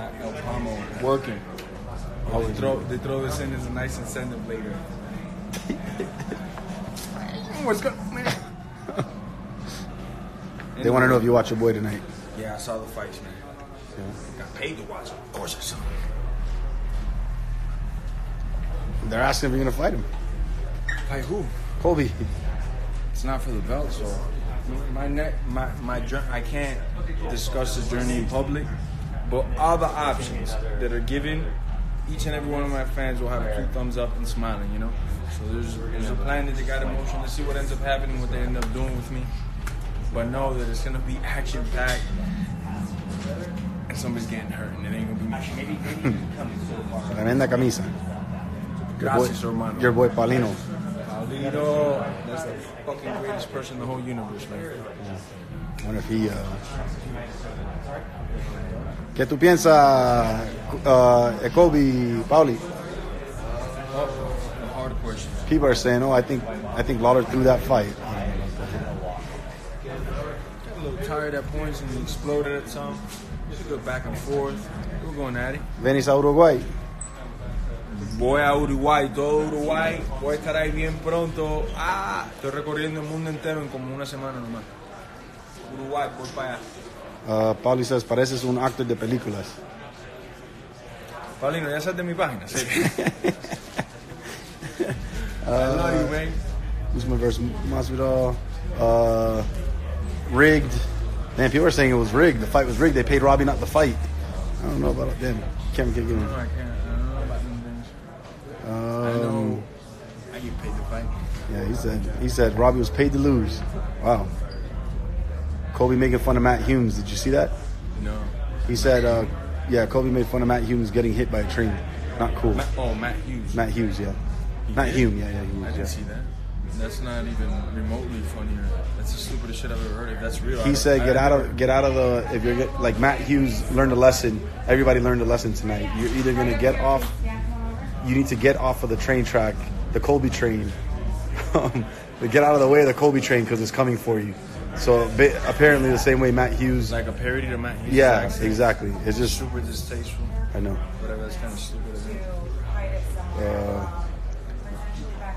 El working. They throw, they throw this in as a nice incentive later. What's good, man? They want to know if you watch your boy tonight. Yeah, I saw the fights, man. Got paid to watch it. Of course I saw it. They're asking if you're gonna fight him. Fight who? Colby. It's not for the belt, so my neck, my my I can't discuss the journey in public. But all the options that are given, each and every one of my fans will have two thumbs up and smiling. You know, so there's there's a plan that they got in motion. Let's see what ends up happening, what they end up doing with me. But know that it's gonna be action packed, and somebody's getting hurt, and it ain't gonna be me. Tremenda camisa. Your boy, your boy Paulino. Paulino, that's the fucking greatest person in the whole universe, man. I if he. Uh... ¿Qué tú piensas, uh, Kobe, Pauli? Hard question. People are saying, "Oh, I think I think Lawler threw that fight." a little tired at points and exploded at some. Just go back and forth. We're going at it. Venís a Uruguay. Voy a Uruguay, todo Uruguay. Voy a estar ahí bien pronto. Ah, estoy recorriendo el mundo entero en como una semana nomás. Uruguay, voy para allá. Uh, Pauli says, pareces un actor de películas. Paulino, ya sal de mi página. sí. I love you, man. Usman versus Masvidal. Uh, rigged. Man, people are saying it was rigged. The fight was rigged. They paid Robbie not to fight. I don't know about it. Damn, can't get No. I can't. I don't know about them things. I know. Um, I get paid to fight. yeah, he said he said Robbie was paid to lose. Wow. Colby making fun of Matt Humes. Did you see that? No. He said, uh, yeah, Colby made fun of Matt Humes getting hit by a train. Not cool. Matt, oh, Matt Hughes. Matt Hughes, yeah. He Matt? Hume, yeah, yeah, I didn't yeah. see that. That's not even remotely funnier. That's the stupidest shit I've ever heard. If that's real, He said, "Get out of get out of the if you're get, like Matt Hughes learned a lesson. Everybody learned a lesson tonight. You're either gonna get off. You need to get off of the train track, the Colby train. Um, to get out of the way of the Colby train because it's coming for you. So apparently the same way Matt Hughes. like a parody to Matt Hughes. yeah, accent. exactly. It's just super distasteful. I know. Whatever. That's kind of stupid. Uh,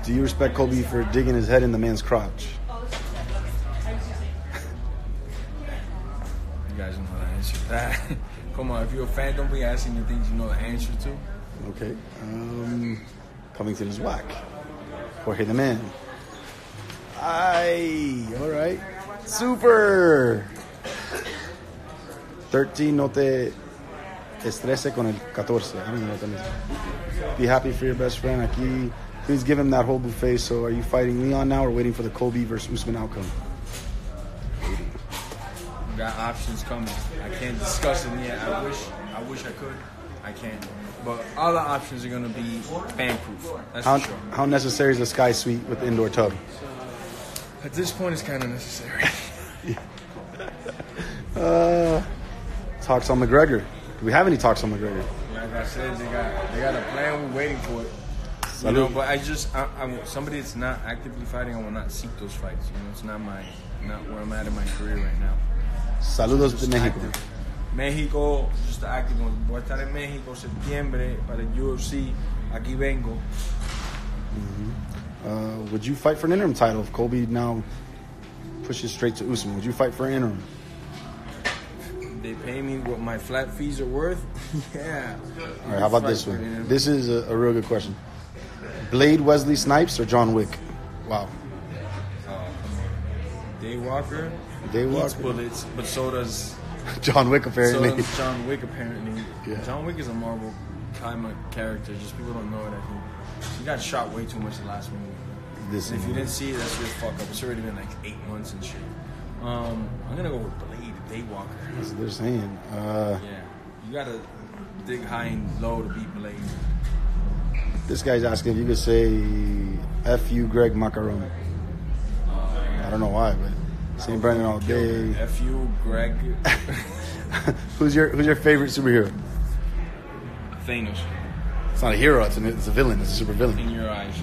do you respect Colby for digging his head in the man's crotch? You guys know how to answer that. Come on, if you're a fan, don't be asking me things you know the answer to. Okay. Um, coming to this whack. Jorge the man. Ay, all right. Super. 13, no te estrese con el 14. I don't know what that means. Be happy for your best friend. Aquí, please give him that whole buffet. So, are you fighting Leon now or waiting for the Colby versus Usman outcome? Got options coming. I can't discuss them yet. I wish. I wish I could. I can't. But all the options are gonna be fan proof. That's How, for sure. how necessary is the sky suite with the indoor tub? At this point, it's kind of necessary. Uh, talks on McGregor. Do we have any talks on McGregor? like I said, they got they got a plan. We're waiting for it. You know, but I just I, I somebody that's not actively fighting. I will not seek those fights. You know, it's not my not where I'm at in my career right now. Saludos Just de Mexico. active. México, just the active one. Voy a estar en México septiembre para el UFC. Aquí vengo. Uh, would you fight for an interim title if Colby now pushes straight to Usman? Would you fight for an interim? They pay me what my flat fees are worth. yeah. All right, how about this one? This is a, a real good question. Blade Wesley Snipes or John Wick? Wow. Day Walker. Day eats bullets, but so does John Wick so apparently. does John Wick. Apparently, Yeah. John Wick is a Marvel kind of character. Just people don't know it. I think he got shot way too much the last movie. This if you didn't see it, that's your fuck up. It's already been like eight months and shit. Um, I'm gonna go with Blade Daywalker. That's what they're saying. Uh, Yeah, you gotta dig high and low to beat Blade. this guy's asking if you could say "F you, Greg Macaron." I don't know why, but St. Brendan all day. F you, Greg. who's your Who's your favorite superhero? Thanos It's not a hero. It's, an, it's a villain. It's a super villain. in your eyes,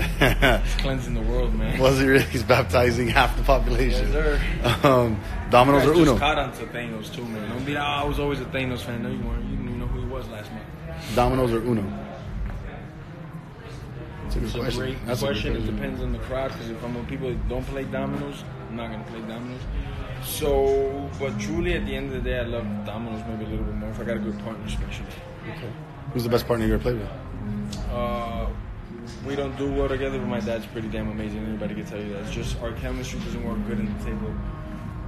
cleansing the world, man. Was he really? He's baptizing half the population. Yes, Um, Domino's or Uno? caught onto Thanos too, man. Don't be like, oh, I was always a Thanos fan. No, you weren't. You didn't even know who he was last month. dominoes or Uno? That's a good It's a question. great That's a good question. It depends on the crowd because if I'm with people that don't play dominoes, I'm not gonna play dominoes. So, but truly, at the end of the day, I love dominoes maybe a little bit more if I got a good partner, especially. Okay. Who's the best partner you ever played with? Uh, we don't do well together, but my dad's pretty damn amazing. Anybody can tell you that. It's just our chemistry doesn't work good in the table.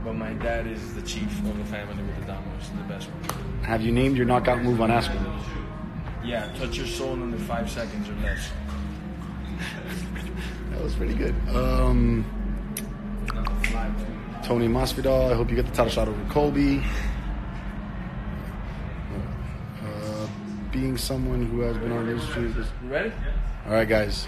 But my dad is the chief of the family with the dominoes, the best one. Have you named your knockout move on Askren? Yeah, touch your soul in under five seconds or less. That was pretty good. Um, Tony Masvidal, I hope you get the title shot over Colby. Uh, being someone who has been on industry. You ready? All right, guys.